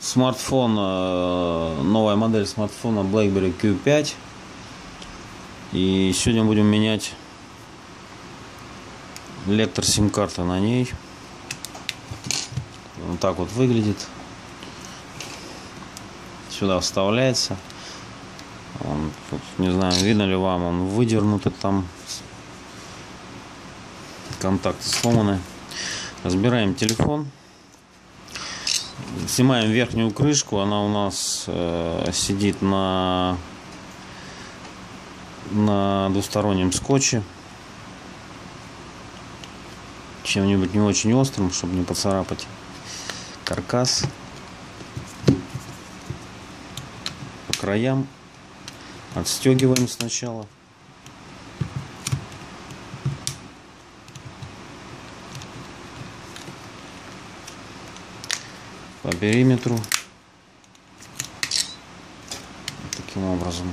смартфон, э, новая модель смартфона BlackBerry Q5. И сегодня будем менять лектор сим-карты на ней. Вот так вот выглядит. Сюда вставляется. Он, тут, не знаю, видно ли вам, он выдернутый там. Контакты сломаны. Разбираем телефон. Снимаем верхнюю крышку. Она у нас э, сидит на на двустороннем скотче чем-нибудь не очень острым, чтобы не поцарапать каркас по краям отстегиваем сначала по периметру. Таким образом.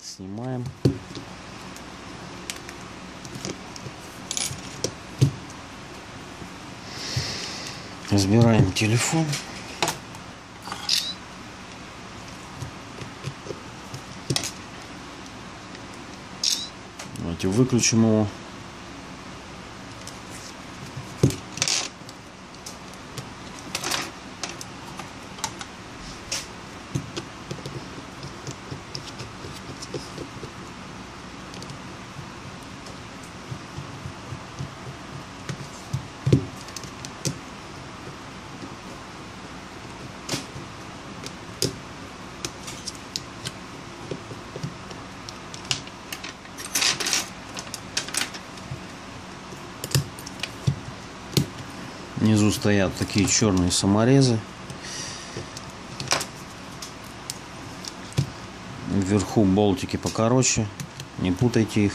Снимаем. Разбираем телефон. Давайте выключим его Внизу стоят такие черные саморезы. Вверху болтики покороче. Не путайте их.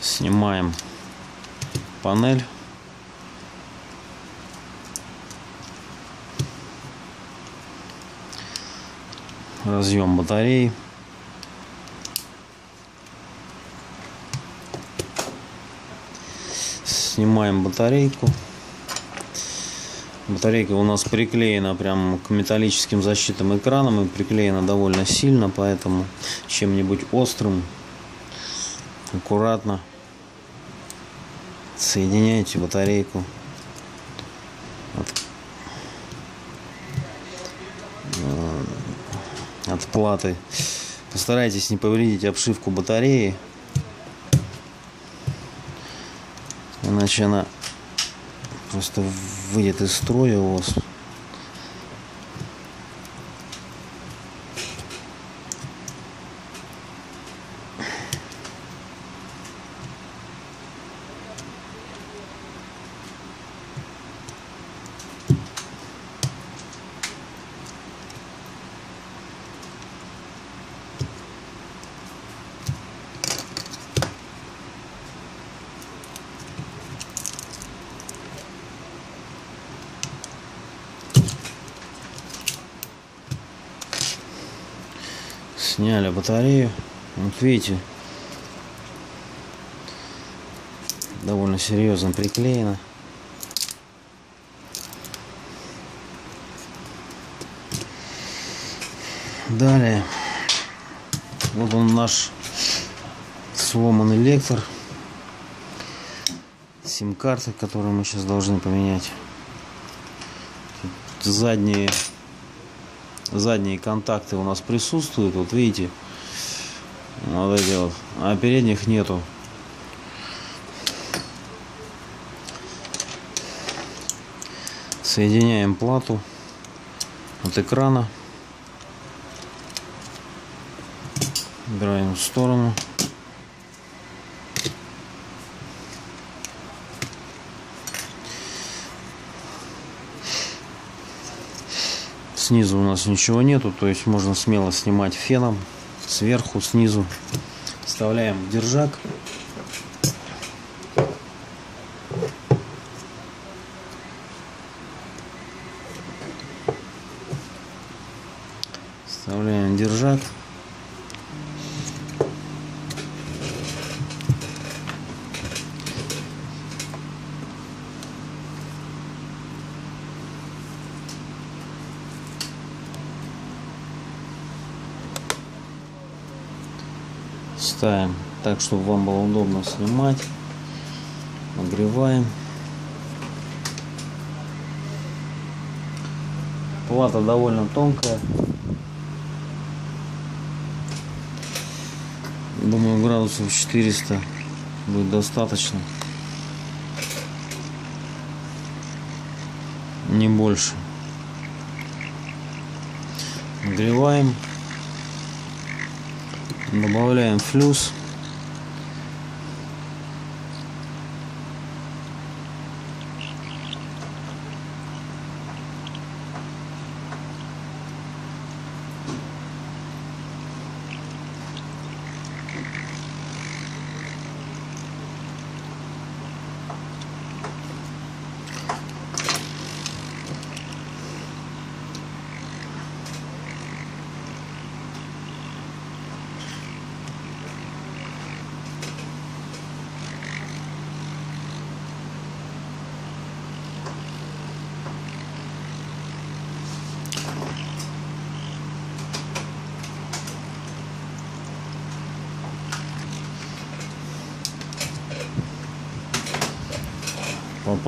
Снимаем панель. Разъем батареи. Снимаем батарейку. Батарейка у нас приклеена прям к металлическим защитным экранам и приклеена довольно сильно, поэтому чем-нибудь острым аккуратно соединяете батарейку от, э, от платы. Постарайтесь не повредить обшивку батареи, иначе она просто выйдет из строя у вас. Сняли батарею. Вот видите довольно серьезно приклеено. Далее. Вот он наш сломанный лектор. Сим-карты которые мы сейчас должны поменять. Задние задние контакты у нас присутствуют. Вот видите вот эти вот а передних нету. Соединяем плату от экрана. Убираем в сторону снизу у нас ничего нету, то есть можно смело снимать феном сверху, снизу. Вставляем держак. Вставляем держак. Ставим так, чтобы вам было удобно снимать. Нагреваем. Плата довольно тонкая. Думаю, градусов 400 будет достаточно. Не больше. Нагреваем. Добавляем флюс.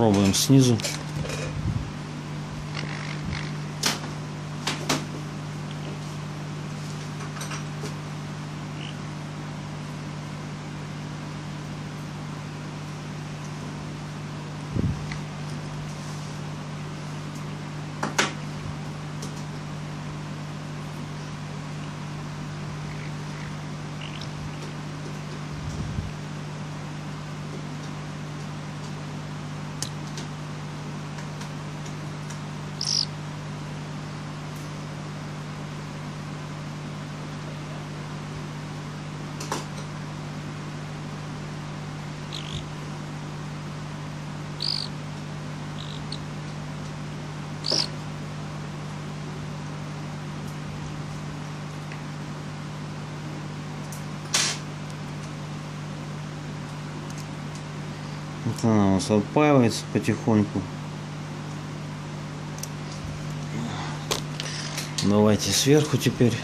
Попробуем снизу. Она у нас отпаивается потихоньку. Давайте сверху теперь.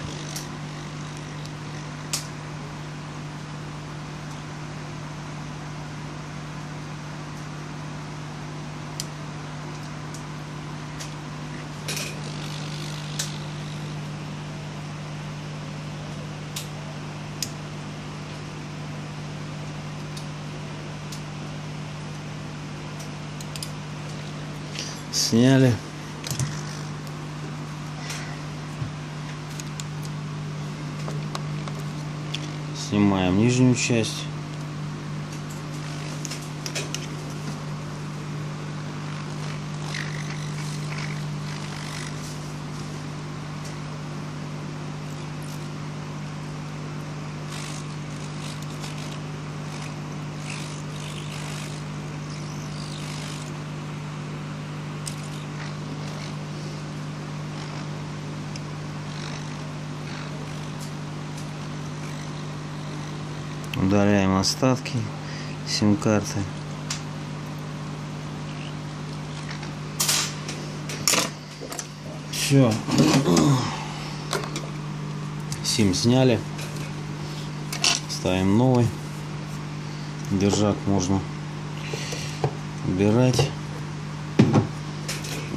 Сняли. Снимаем нижнюю часть. Остатки сим-карты. Все. Сим сняли. Ставим новый. Держак можно убирать.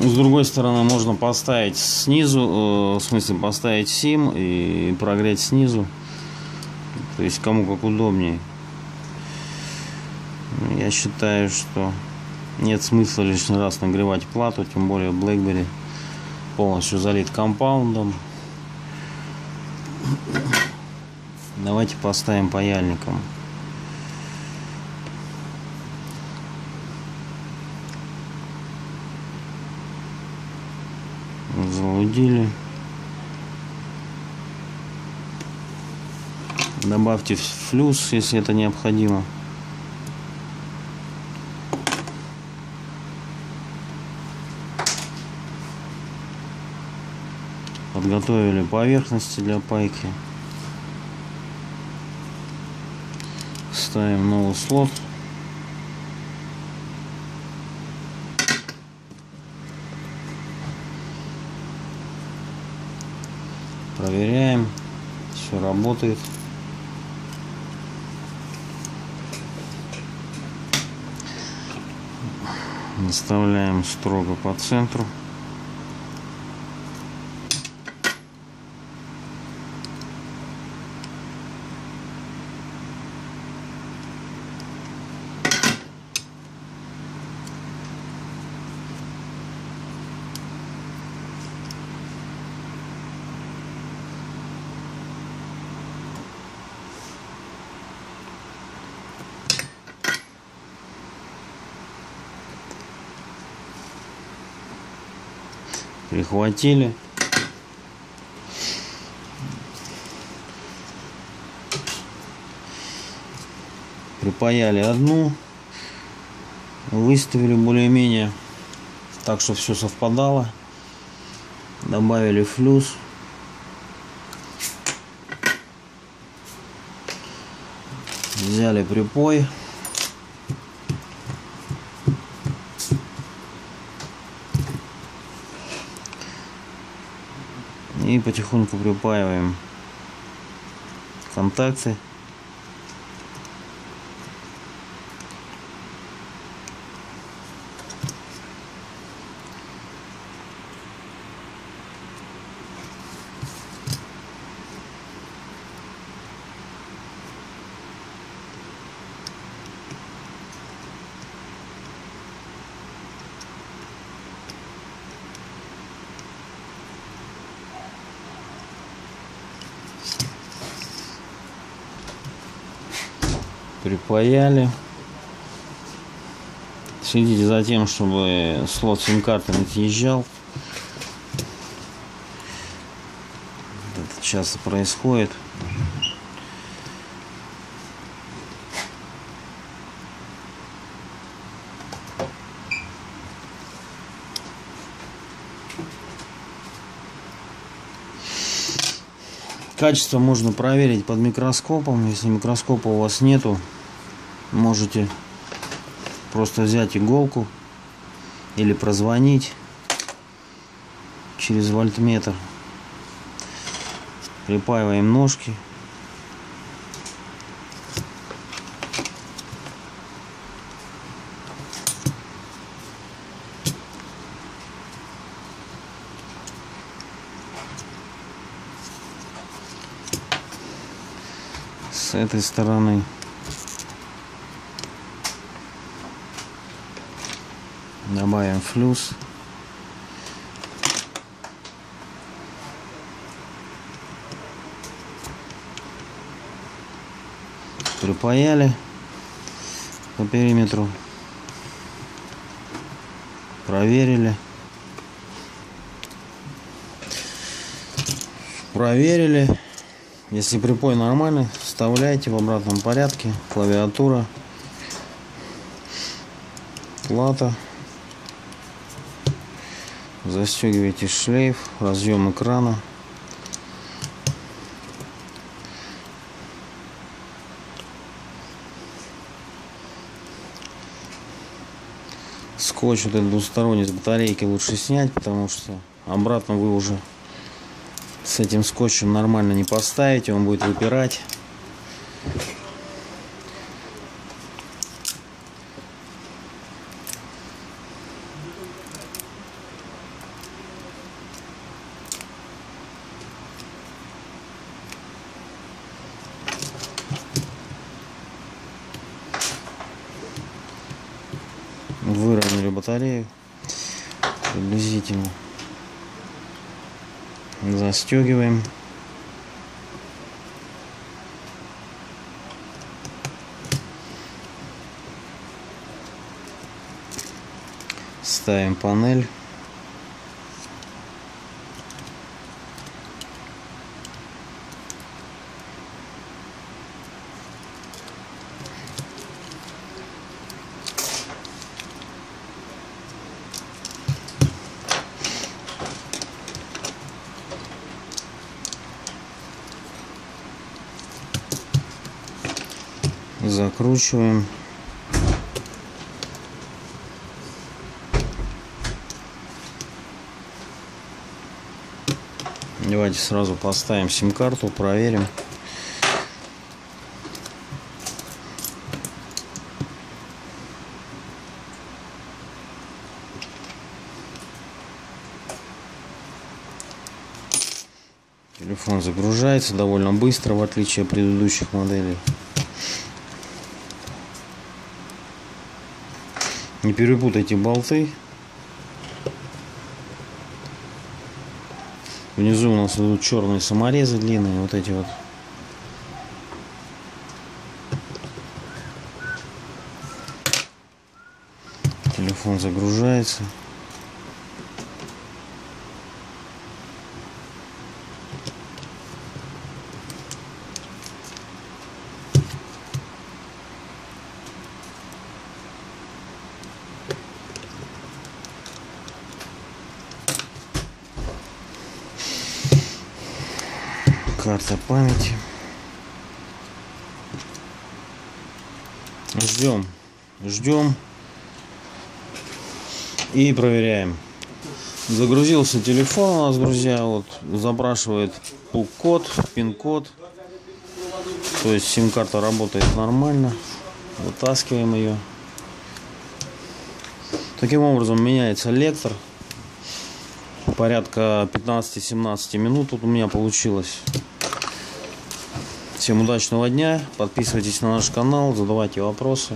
С другой стороны можно поставить снизу, э, в смысле поставить сим и прогреть снизу. То есть кому как удобнее. Я считаю, что нет смысла лишний раз нагревать плату, тем более BlackBerry полностью залит компаундом. Давайте поставим паяльником. Залудили. Добавьте флюс, если это необходимо. Подготовили поверхности для пайки. Ставим новый слот. Проверяем. Все работает. Наставляем строго по центру. Прихватили. Припаяли одну, выставили более-менее так, что все совпадало. Добавили флюс. Взяли припой. И потихоньку припаиваем контакты припаяли. Следите за тем, чтобы слот сим-карты не съезжал. Это часто происходит. Качество можно проверить под микроскопом. Если микроскопа у вас нету, можете просто взять иголку или прозвонить через вольтметр. Припаиваем ножки. с этой стороны. Добавим флюс. Припаяли по периметру. Проверили. Проверили если припой нормальный, вставляйте в обратном порядке. Клавиатура, плата. Застегивайте шлейф, разъем экрана. Скотч вот этот двусторонний с батарейки лучше снять, потому что обратно вы уже с этим скотчем нормально не поставите, он будет выпирать. выровняли батарею приблизительно застегиваем. Ставим панель Закручиваем. Давайте сразу поставим сим-карту, проверим. Телефон загружается довольно быстро, в отличие от предыдущих моделей. Не перепутайте болты. Внизу у нас идут черные саморезы длинные, вот эти вот. Телефон загружается. Карта памяти. Ждем, ждем и проверяем. Загрузился телефон у нас, друзья, вот запрашивает пук-код, пин-код. То есть сим-карта работает нормально. Вытаскиваем ее. Таким образом меняется лектор. Порядка 15-17 минут тут у меня получилось. Всем удачного дня. Подписывайтесь на наш канал, задавайте вопросы.